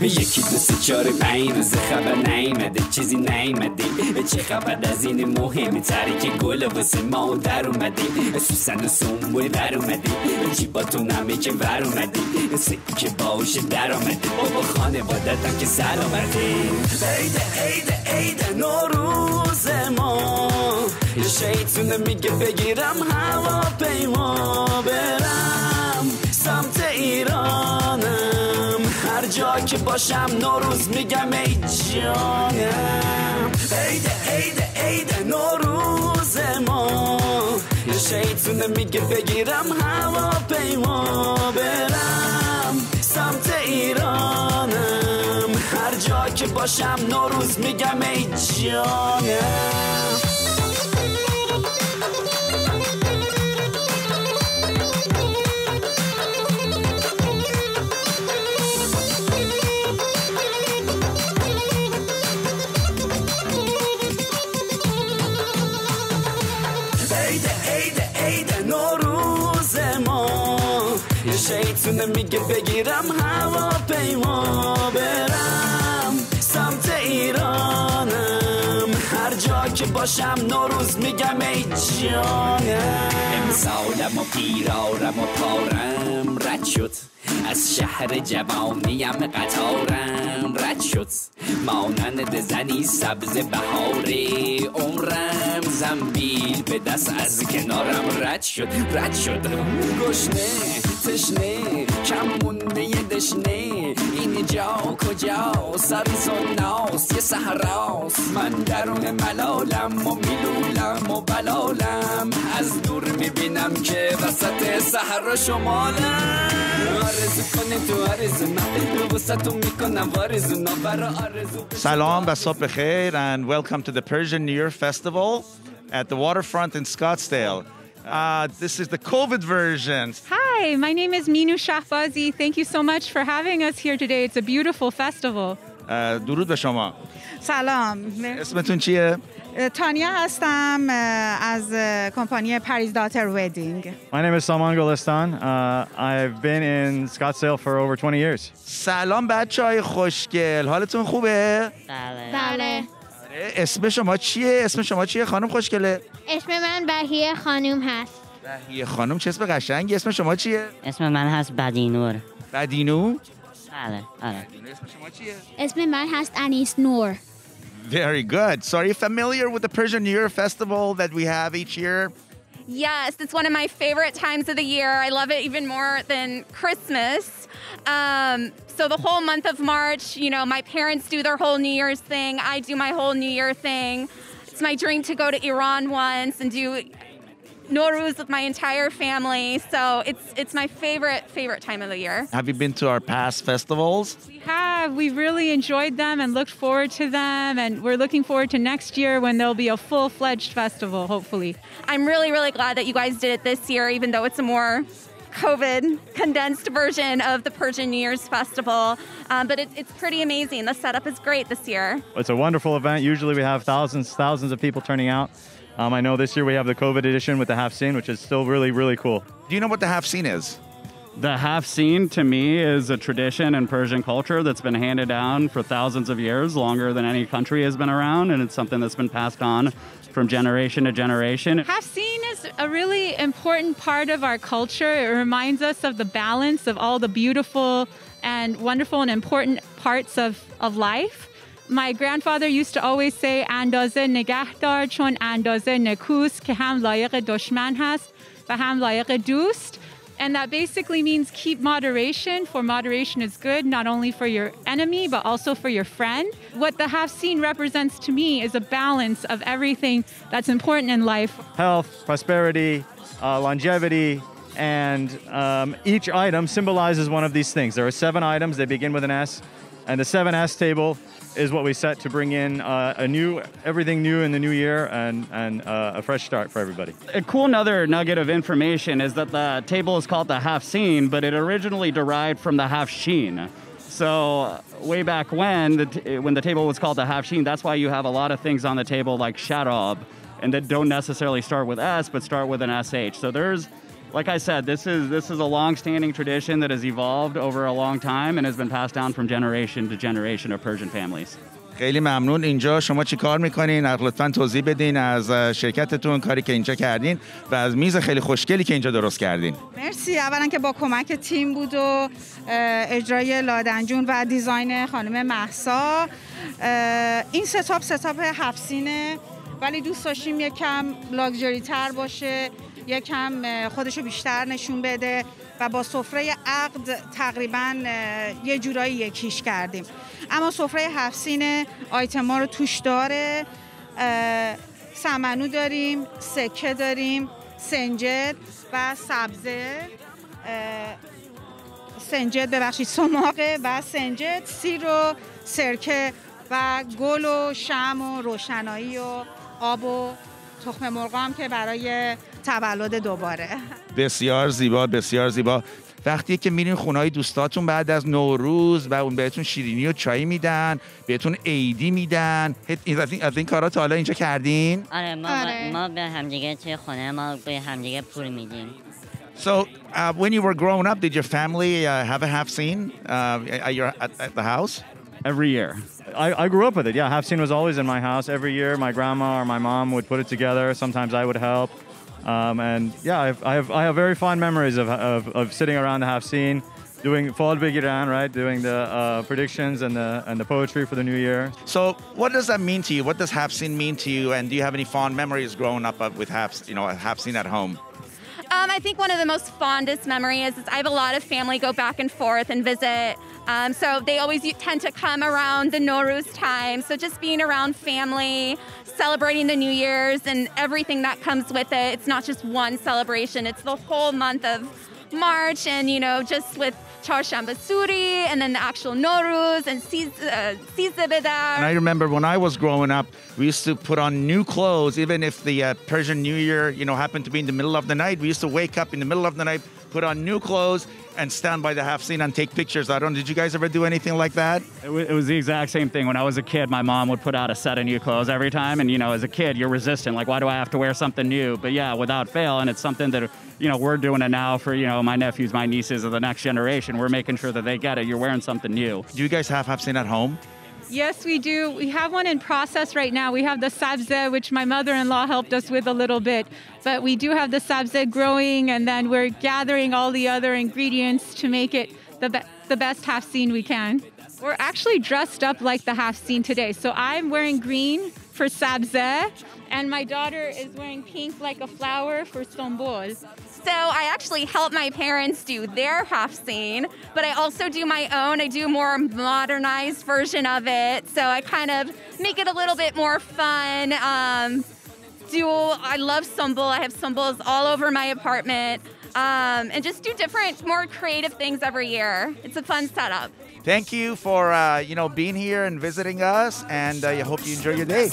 یکی دو سه چهار پنج روز خبر نیمده چیزی نیمده چه خبر؟ از این مهمی تری که گل واسه ما در اومده. سوسن و سنبوی بر اومده. جیباتون همه که ور اومده. سکه باشه در آمده بابا خانوادتم که سلامته عیده عیده عیده نوروز ما. شیطونه میگه بگیرم هوا پیما برم. سمت ایرانم هر جا که باشم نوروز میگم ای جانم. عیده عیده عیده نوروز ما. شیطونه میگه بگیرم هوا پیما برم سمت ایرانم. هر جا که باشم نوروز میگم ای جانم. شیطونه میگه بگیرم هوا پیما برم سمت ایرانم. هر جا که باشم نوروز میگم ای جانم. امسالم و پیرارم و پارم. رد شد. از شهر جوانیم قطارم. رد شد. مانند زنی سبز بهاره عمرم زنبیل به دست از کنارم رد شد رد شد. گشنه تشنه کم مونده یه دشنه. این جا کجا؟ سبز و ناس یه صحراست. من درون ملالم و میلولم و بلالم. از دور می‌بینم که وسط صحرا شمالم. آرزو Salam, Basop Becher, and welcome to the Persian New Year Festival. at the waterfront in Scottsdale. Uh, this is the COVID version. Hi, my name is Minu Shahbazi. Thank you so much for having us here today. It's a beautiful festival. Uh, درود به شما. سلام اسمتون چیه؟ تانیا هستم اه، از اه، کمپانی پریز داتر ودینگ My name is Salman Golistan. Uh, I've been in Scottsdale for over 20 years. سلام بچه های خوشگل حالتون خوبه؟ بله آره، اسم شما چیه؟ اسم شما چیه خانم خوشگله؟ اسم من بهیه خانوم هست بهیه خانم چه اسم قشنگی اسم شما چیه؟ اسم من هست بدینور بدینو؟ بله آره بدینو اسم شما چیه؟ اسم من هست انیس نور Very good. So are you familiar with the Persian New Year Festival that we have each year? Yes, it's one of my favorite times of the year. I love it even more than Christmas. Um, so the whole month of March, you know, my parents do their whole New Year's thing. I do my whole New Year thing. It's my dream to go to Iran once and do Nowruz with my entire family. So it's it's my favorite favorite time of the year. Have you been to our past festivals? We have. We really enjoyed them and looked forward to them. And we're looking forward to next year when there'll be a full fledged festival, hopefully. I'm really really glad that you guys did it this year, even though it's a more COVID condensed version of the Persian New Year's Festival. Um, but it's it's pretty amazing. The setup is great this year. It's a wonderful event. Usually we have thousands, thousands of people turning out. Um, I know this year we have the COVID edition with the haft-seen, which is still really, really cool. Do you know what the haft-seen is? the haft-seen to me is a tradition in Persian culture that's been handed down for thousands of years, longer than any country has been around, and it's something that's been passed on from generation to generation. Half seen is a really important part of our culture. It reminds us of the balance of all the beautiful and wonderful and important parts of, of life. My grandfather used to always say, اندازه نگه chon چون اندازه نکوست که هم لایق دشمن هست و هم لایق دوست. And that basically means keep moderation, for moderation is good not only for your enemy, but also for your friend. What the haft-seen represents to me is a balance of everything that's important in life. Health, prosperity, uh, longevity, and um, each item symbolizes one of these things. There are seven items, they begin with an S, and the 7S table is what we set to bring in uh, a new, everything new in the new year and, and uh, a fresh start for everybody. A cool another nugget of information is that the table is called the haft-seen, but it originally derived from the haft-sheen. So way back when, the when the table was called the haft-sheen, that's why you have a lot of things on the table like sharob, and that don't necessarily start with S, but start with an sh. So there's like I said, this is this is a long-standing tradition that has evolved over a long time and has been passed down from generation to generation of Persian families. خیلی ممنون. اینجا شما چی کار می‌کنین؟ لطفا توضیح بدین از شرکتتون کاری که اینجا کردین و از میز خیلی خوشگلی که اینجا درست کردین. مرسی. اولا که با کمک تیم بود و اجرای لادنجون و دیزاین خانم محسا این ستاپ ستاپ هفت سینه. ولی دوست داشتیم یکم لاکچری تر باشه. یکم خودشو بیشتر نشون بده و با سفره عقد تقریبا یه جورایی یکیش کردیم. اما سفره هفت سینه آیتما رو توش داره. سمنو داریم سکه داریم سنجد و سبزه. سنجد ببخشید سماقه و سنجد سیر و سرکه و گل و شم و روشنایی و آب و تخم مرغ هم که برای تولد دوباره بسیار زیبا بسیار زیبا وقتی که میرین خونه های دوستاتون بعد از نوروز و اون بهتون شیرینی و چای میدن بهتون عیدی میدن از این, از این کارا تا حالا اینجا کردین آره ما, آره. ما به همدیگه توی خونه ما به همدیگه پول میدیم So uh, when you were growing up did your family uh, have a half scene uh, at, your, at, at the house Every year. I, I grew up with it. Yeah, half scene was always in my house. Every year, my grandma or my mom would put it together. Sometimes I would help. Um, and yeah, I've, I have I have very fond memories of, of, of sitting around the haft-seen, doing Fall Bigiran, right? Doing the uh, predictions and the and the poetry for the new year. So, what does that mean to you? What does haft-seen mean to you? And do you have any fond memories growing up with half, you know, haft-seen at home? Um, I think one of the most fondest memories is I have a lot of family go back and forth and visit. Um, so they always tend to come around the Nowruz time. So just being around family, celebrating the New Year's and everything that comes with it. It's not just one celebration, it's the whole month of March and, you know, just with Charshamba Suri and then the actual Nowruz and uh, Sizdebedar. And I remember when I was growing up, we used to put on new clothes, even if the uh, Persian New Year, you know, happened to be in the middle of the night. We used to wake up in the middle of the night, put on new clothes, and stand by the haft-seen and take pictures. I don't. Did you guys ever do anything like that? It was, it was the exact same thing. When I was a kid, my mom would put out a set of new clothes every time. And, you know, as a kid, you're resistant. Like, why do I have to wear something new? But yeah, without fail. And it's something that, you know, we're doing it now for, you know, my nephews, my nieces, of the next generation. We're making sure that they get it. You're wearing something new. Do you guys have haft-seen at home? Yes, we do. We have one in process right now. We have the sabze, which my mother-in-law helped us with a little bit. But we do have the sabze growing, and then we're gathering all the other ingredients to make it the, be- the best haft-seen we can. We're actually dressed up like the haft-seen today. So I'm wearing green for sabze, and my daughter is wearing pink like a flower for stombol. So I actually help my parents do their half scene, but I also do my own. I do a more modernized version of it. So I kind of make it a little bit more fun. Um, do I love symbols? I have symbols all over my apartment, um, and just do different, more creative things every year. It's a fun setup. Thank you for uh, you know being here and visiting us, and uh, I hope you enjoy your day.